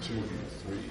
two, three.